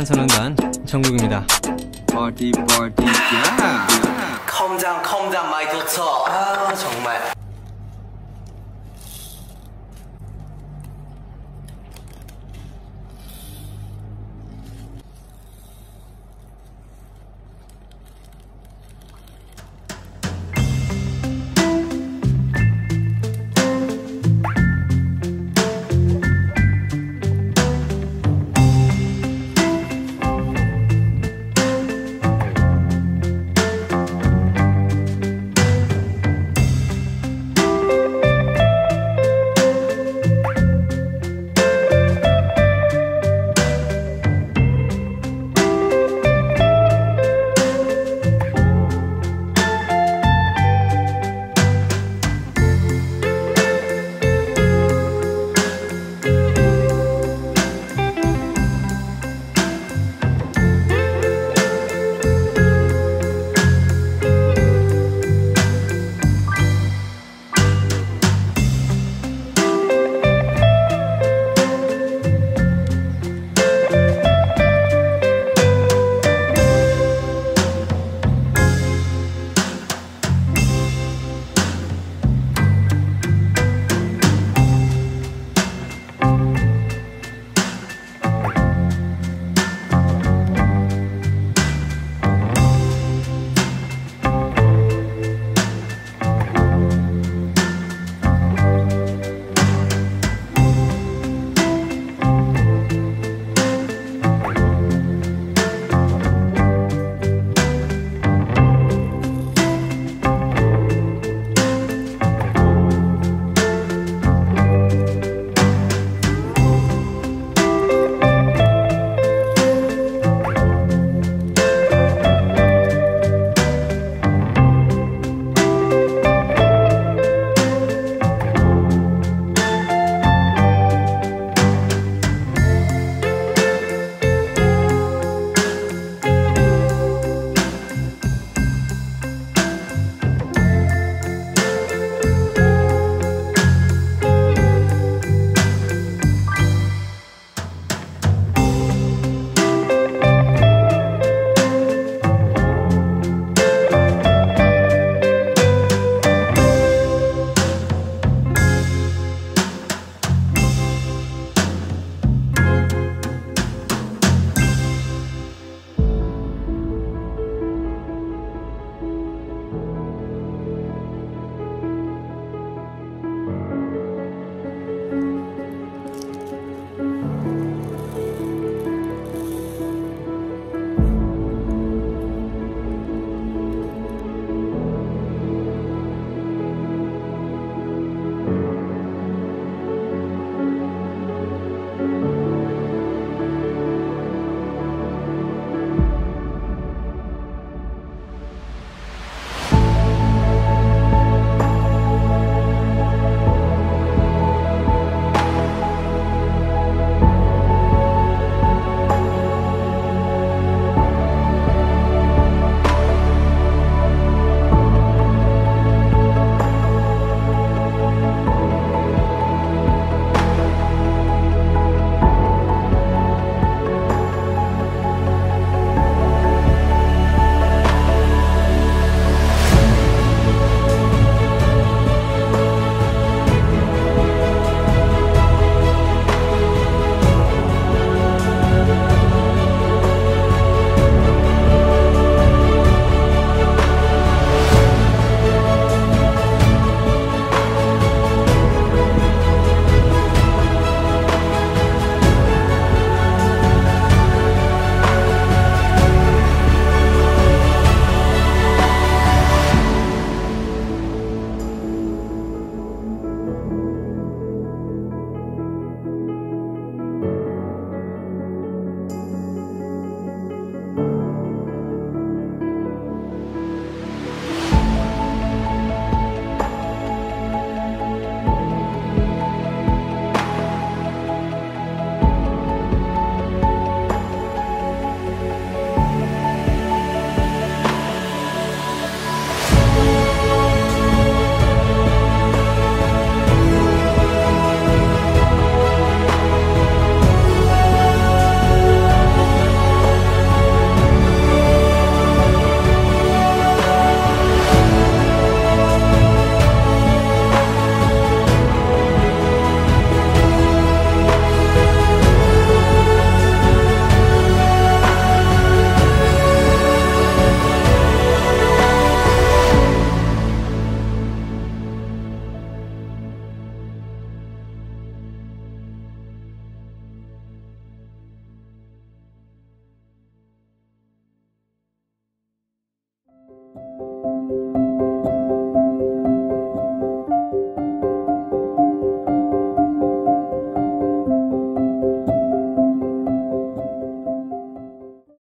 칭찬 선언단 정국입니다. Party, party, yeah. Calm down, calm down, Michael Todd. 아, 정말.